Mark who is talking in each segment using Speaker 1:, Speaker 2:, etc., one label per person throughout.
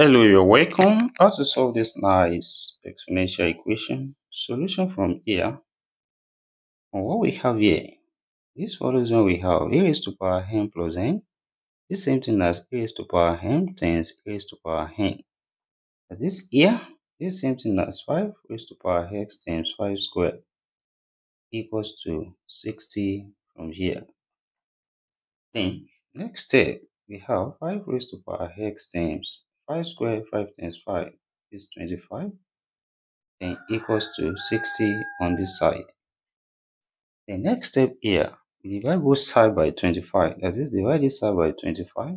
Speaker 1: Hello, you're welcome. How to solve this nice exponential equation? Solution from here. And what we have here, this when we have a raised to power n plus n. This same thing as a raised to power n times a raised to power n. This here, this same thing as 5 raised to power x times 5 squared equals to 60 from here. Then, next step, we have 5 raised to power x times 5 squared 5 times 5 is 25 then equals to 60 on this side. The next step here, we divide both side by 25. That is, divide this side by 25.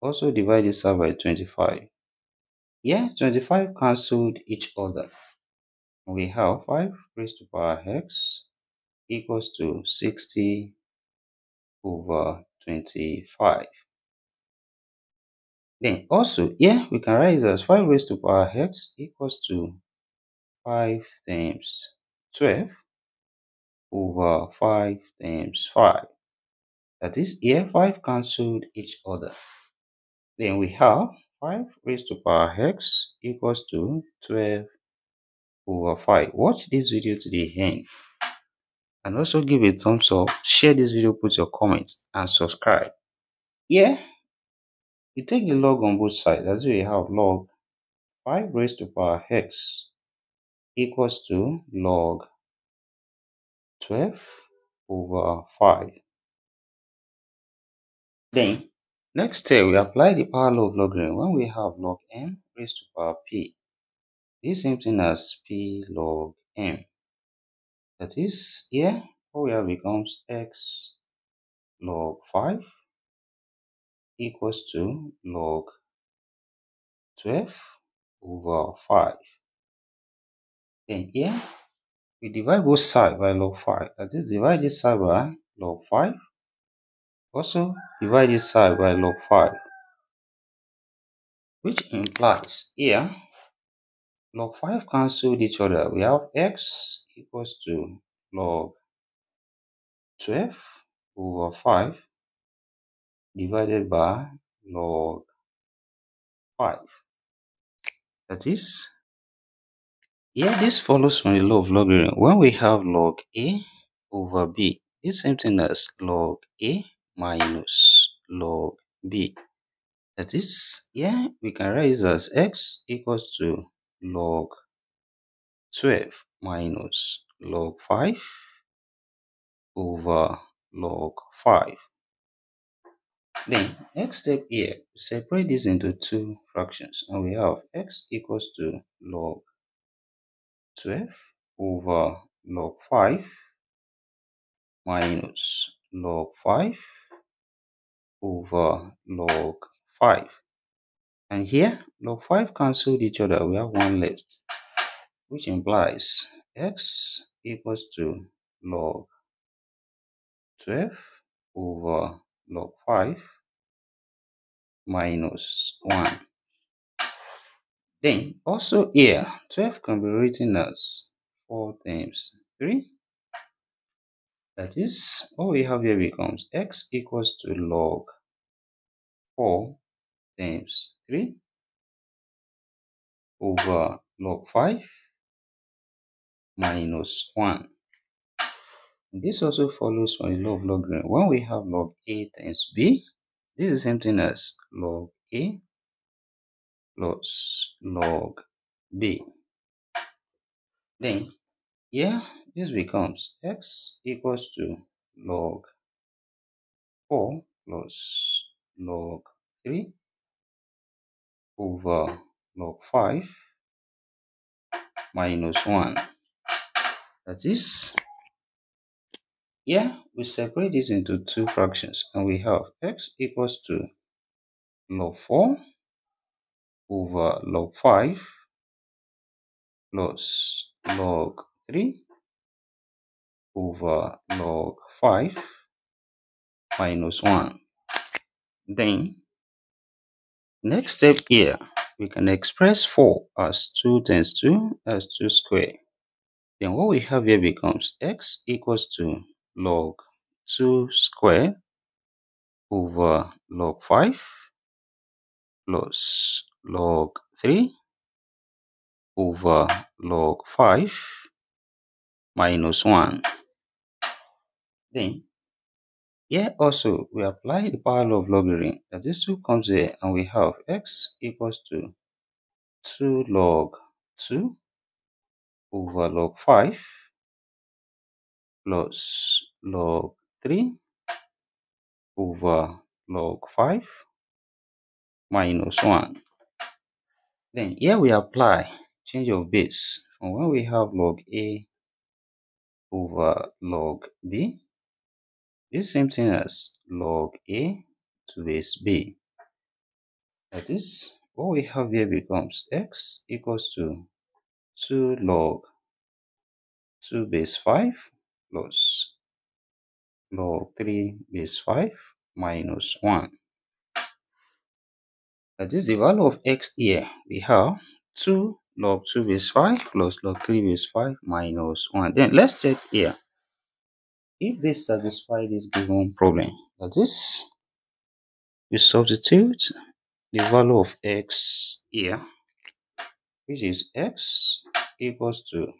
Speaker 1: Also divide this side by 25. Here, 25 cancelled each other. We have 5 raised to power x equals to 60 over 25. Then also here we can write as 5 raised to power x equals to 5 times 12 over 5 times 5. That is here 5 cancelled each other. Then we have 5 raised to power x equals to 12 over 5. Watch this video to the end. And also give a thumbs up, share this video, put your comments and subscribe. Here we take the log on both sides. That's why we have log 5 raised to power x equals to log 12 over 5. Then, next step, we apply the power law of logarithm when we have log m raised to power p. This same thing as p log m. That is, here, what we have becomes x log 5 equals to log 12 over 5. Then here, we divide both sides by log 5. That is, divide this side by log 5. Also, divide this side by log 5. Which implies here, log 5 cancelled each other. We have x equals to log 12 over 5 divided by log 5. That is, here this follows from the law of logarithm. When we have log a over b, this same thing as log a minus log b. That is, yeah, we can write this as x equals to log 12 minus log 5 over log 5. Then, next step here, separate this into two fractions and we have x equals to log 12 over log 5 minus log 5 over log 5. And here, log 5 cancelled each other. We have 1 left, which implies x equals to log 12 over log 5 minus 1. Then, also here, 12 can be written as 4 times 3 that is, what we have here becomes x equals to log 4 times 3 over log 5 minus 1. This also follows from the law of logarithm. When we have log a times b, this is the same thing as log a plus log b. Then, here this becomes x equals to log 4 plus log 3 over log 5 minus 1. That is, here we separate this into two fractions and we have x equals to log 4 over log 5 plus log 3 over log 5 minus 1. Then, next step here, we can express 4 as 2 times 2 as 2 square. Then what we have here becomes x equals to log 2 square over log 5 plus log 3 over log 5 minus 1. Then, here also, we apply the power of logarithm. That this 2 comes here and we have x equals to 2 log 2 over log 5 plus log 3 over log 5 minus 1. Then here we apply change of base from when we have log a over log b. This same thing as log a to base b. That is, what we have here becomes x equals to 2 log 2 base 5 plus log 3 base 5 minus 1. That is the value of x here. We have 2 log 2 base 5 plus log 3 base 5 minus 1. Then let's check here. If they satisfy this given problem, that is, we substitute the value of x here, which is x equals to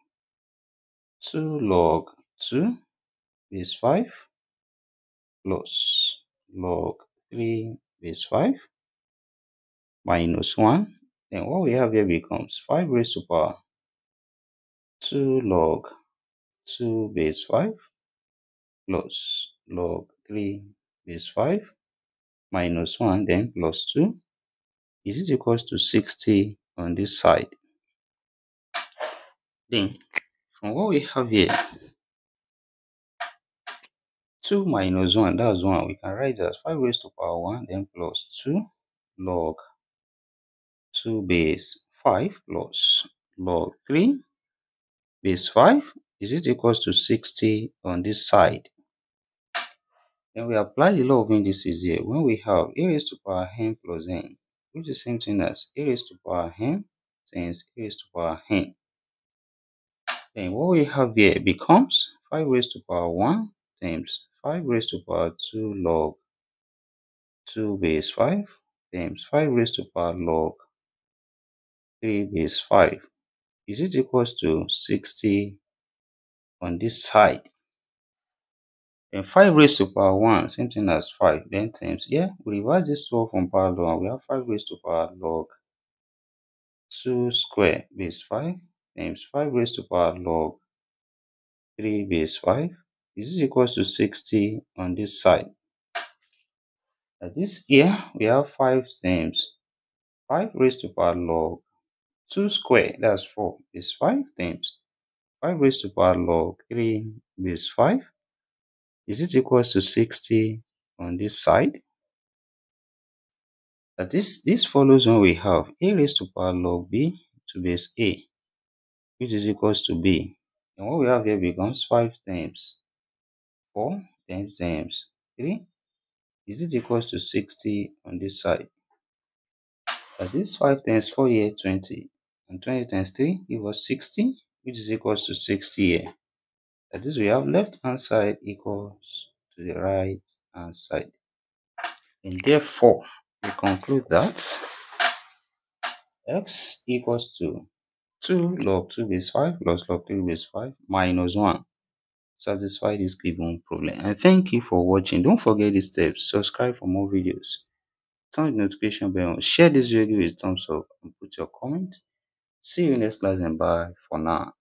Speaker 1: 2 log 2 base 5 plus log 3 base 5 minus 1. Then what we have here becomes 5 raised to power 2 log 2 base 5 plus log 3 base 5 minus 1 then plus 2 is it equals to 60 on this side. Then from what we have here 2 minus 1 that's 1 we can write as 5 raised to power 1 then plus 2 log 2 base 5 plus log 3 base 5 is it equals to 60 on this side. Then we apply the law of indices here when we have a raised to power n plus n, which is the same thing as a raised to power n times a raised to power n. Then what we have here becomes 5 raised to power 1 times 5 raised to power 2 log 2 base 5 times 5 raised to power log 3 base 5 is it equals to 60 on this side. Then 5 raised to power 1, same thing as 5, then times, yeah, we reverse this 12 from power and we have 5 raised to power log 2 square base 5 times 5 raised to power log 3 base 5 is equals to 60 on this side. At this here, we have 5 times 5 raised to power log 2 square, that's 4, is 5 times 5 raised to power log 3 base 5 is it equals to 60 on this side? That this, this follows when we have a raised to power log b to base a, which is equals to b. And what we have here becomes 5 times 4 times times 3. Is it equals to 60 on this side? This 5 times 4 here, 20. And 20 times 3 give us 60, which is equals to 60 here. That is, we have left hand side equals to the right hand side. And therefore, we conclude that x equals to 2 log 2 base 5 plus log 3 base 5 minus 1 satisfy this given problem. And thank you for watching. Don't forget these steps. Subscribe for more videos. Turn the notification bell on. Share this video with thumbs up and put your comment. See you next class and bye for now.